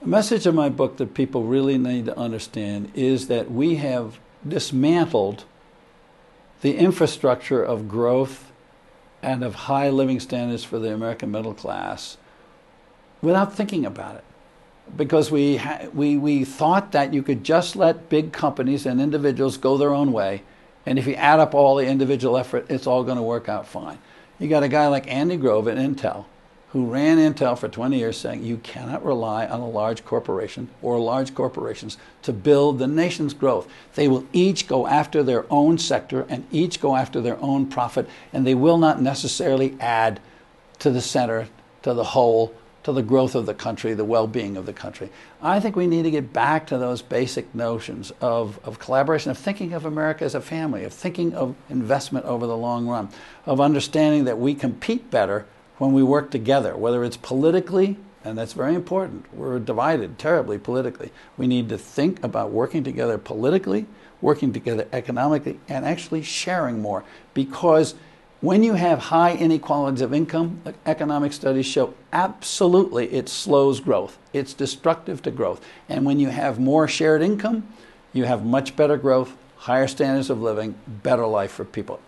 The message of my book that people really need to understand is that we have dismantled the infrastructure of growth and of high living standards for the American middle class without thinking about it. Because we, we, we thought that you could just let big companies and individuals go their own way, and if you add up all the individual effort, it's all going to work out fine. You got a guy like Andy Grove at Intel who ran Intel for 20 years saying you cannot rely on a large corporation or large corporations to build the nation's growth. They will each go after their own sector and each go after their own profit, and they will not necessarily add to the center, to the whole, to the growth of the country, the well being of the country. I think we need to get back to those basic notions of, of collaboration, of thinking of America as a family, of thinking of investment over the long run, of understanding that we compete better when we work together, whether it's politically, and that's very important. We're divided terribly politically. We need to think about working together politically, working together economically, and actually sharing more. Because when you have high inequalities of income, economic studies show absolutely it slows growth. It's destructive to growth. And when you have more shared income, you have much better growth, higher standards of living, better life for people.